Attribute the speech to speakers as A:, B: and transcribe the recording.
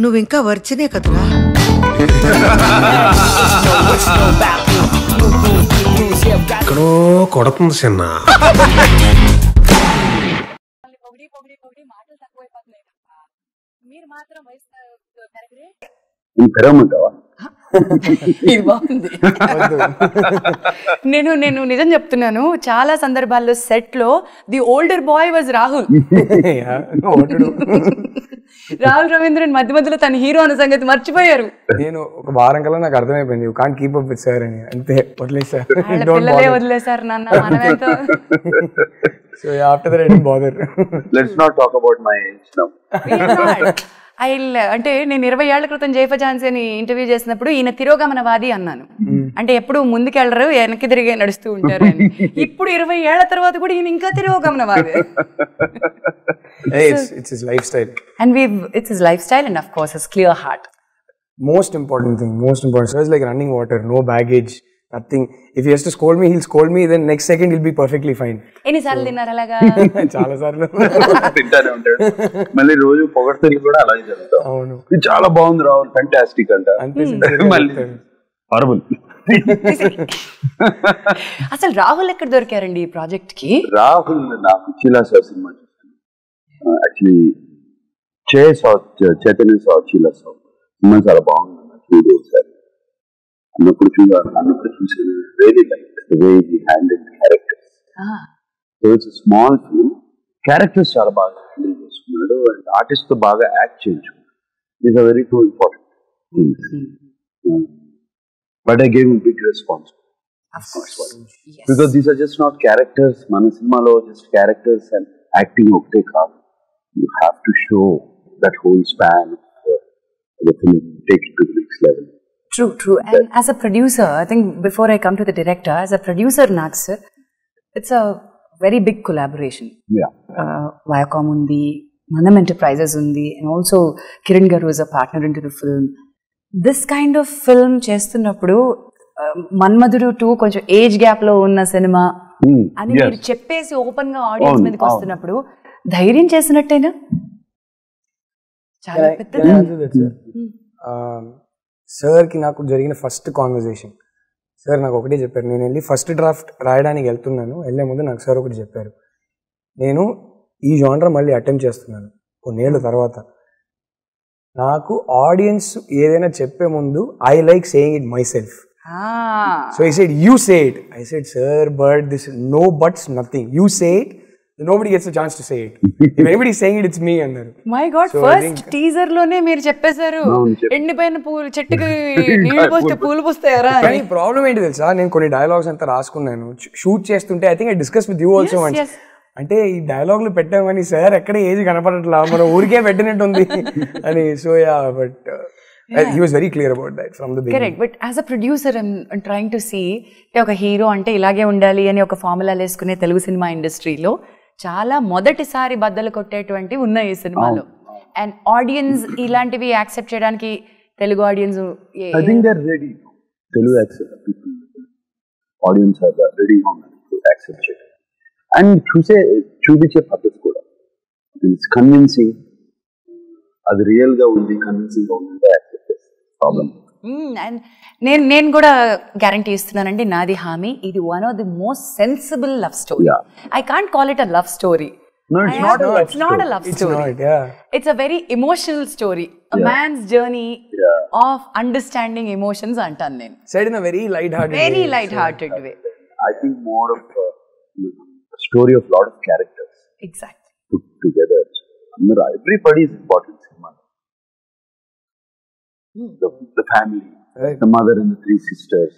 A: నువ్వు ఇంకా వర్చినే కదరా.
B: ఎక్కడో కొడుతుంది చిన్న.
C: మీరు మాత్రం వయసు
D: పెరగమంటావా?
C: ఇది బాగుంది. నేను నేను నిజం చెప్తున్నాను చాలా సందర్భాల్లో సెట్లో the older boy was Rahul Rahul Ravindran మధ్య మధ్యలో తన హీరో అన్న సంగతి మర్చిపోయారు.
E: నేను ఒక వారం కల్లా నాకు అర్థమైపోయింది. You can't keep up with sir అని. అంతే వదిలేసారు
C: పిల్లలే వదిలేశారు నాన్న మనమేంతో?
E: So after that I bother
D: let's not talk about my age now
C: I అంటే నేను ఇరవై ఏళ్ళ క్రితం జైఫ ఝాన్సీని ఇంటర్వ్యూ చేసినప్పుడు ఈయన తిరోగమనవాది అన్నాను. అంటే ఎప్పుడు ముందుకెళ్ళరు వెనక్కి తిరిగే నడుస్తూ ఉంటారు అని. ఇప్పుడు ఇరవై ఏళ్ళ తర్వాత కూడా ఈయన ఇంకా తిరోగమనవాది
E: it's it's his lifestyle
C: and we it's his lifestyle and of course clear heart
E: most important thing most important like running water no baggage nothing if you to scold me hill scold me then next second will be perfectly fine
C: ఎన్నిసార్లు తిన్నారు అలాగా
E: చాలా సార్లు.
D: తింటానే ఉంటాడు. మళ్ళీ రోజు పొగడ్తలు కూడా అలాగే జరుగుతాం
E: అవును.
D: ఇది చాలా బాగుంది రాహుల్ ఫెంటాస్టిక్ అంట.
E: అంతే
D: మళ్ళీ హారబుల్
C: అసలు రాహుల్ ఎక్కడ దొరికారండి ఈ ప్రాజెక్ట్కి?
D: రాహుల్ నాకు చీలా సార్ సినిమా చూసాను యాక్చువల్లీ చే సా చైతన్య సా చీలా సా సినిమా చాలా బాగుంది. నాకు చూడు ఒకసారి Anukriti or Anukriti really liked the way he handled the characters. Ah. So it's a small film. Characters are about handling this. And artists the baga act change. These are very two important things. But I gave him big response. Of course. Yes. Because these are just not characters, Manasimalo, just characters and acting okte kaadu. You have to show that whole span of uh, the film, take it to the next level.
C: True, true. And as a producer, I think before I come to the director, as a producer, Nag sir, it's a very big collaboration.
D: Yeah
C: Uh, Viacom undi, Manam Enterprises undi, and also Kiran Garu is a partner into the film. This kind of film చేస్తున్నప్పుడు uh, Manmadhudu two కొంచెం age గ్యాప్లో ఉన్న cinema అని మీరు చెప్పేసి ఓపెన్గా audience మీదకి. వస్తున్నప్పుడు ధైర్యం చేసినట్టేనా చాలా పెద్ద
E: సార్కి నాకు జరిగిన ఫస్ట్ కాన్వర్జేషన్ సార్ నాకు ఒకటే చెప్పారు. నేను వెళ్ళి ఫస్ట్ డ్రాఫ్ట్ రాయడానికి వెళ్తున్నాను. వెళ్ళే ముందు నాకు సార్ ఒకటి చెప్పారు. నేను ఈ జానర్ మళ్ళీ అటెంప్ట్ చేస్తున్నాను కొన్నేళ్ళ తర్వాత. నాకు ఆడియన్స్ ఏదైనా చెప్పే ముందు I like saying it myself. So I said you say it I said sir but this no buts nothing you say it nobody gets chance to say it if anybody saying it it's me అన్నారు
C: my God first టీజర్లోనే మీరు చెప్పేశారు. ఎండిపోయిన పూలు చెట్టుకి నీళ్ళు పోస్తే పూలు పోస్తాయరా.
E: కానీ ప్రాబ్లం ఏంటి తెలుసా? నేను కొన్ని డైలాగ్స్ అంతా రాసుకున్నాను. షూట్ చేస్తుంటే I think I discuss with you also once. అంటే ఈ డైలాగులు పెట్టామని సార్ ఎక్కడ ఏజ్ కనపడట్లా? మనం ఊరికే పెట్టినట్టు ఉంది అని so yeah but the
C: correct but as a producer I'm trying to see అంటే ఒక హీరో అంటే ఇలాగే ఉండాలి అని ఒక ఫార్ములా వేసుకునే తెలుగు సినిమా ఇండస్ట్రీలో చాలా మొదటిసారి బద్దలు కొట్టేటువంటి ఉన్నాయి ఈ సినిమాలో. అండ్ ఆడియన్స్ ఇలాంటివి యాక్సెప్ట్ చేయడానికి Telugu audience
D: to accept it. And చూసే చూపించే పద్ధతి కూడా. ఇట్స్ కన్విన్సింగ్ అది రియల్గా ఉంది కన్విన్సింగ్గా ఉంది యాక్సెప్ట్ ప్రాబ్లం
C: అండ్ నేను నేను కూడా గ్యారంటీ ఇస్తున్నానండి నాది హామీ ఇది one of the most sensible love story
D: Yeah.
C: I can't call it a love story
D: No, it's not a love
C: it's not a love
E: it's
C: story
E: not yeah
C: it's a very emotional story a man's journey of understanding emotions అంటాను నేను
E: said in a very light heart
C: very light hearted way
D: I think more of a, a story of lot of characters
C: exact
D: put together. everybody is important. The, the family,
E: Right.
D: the mother and the three sisters.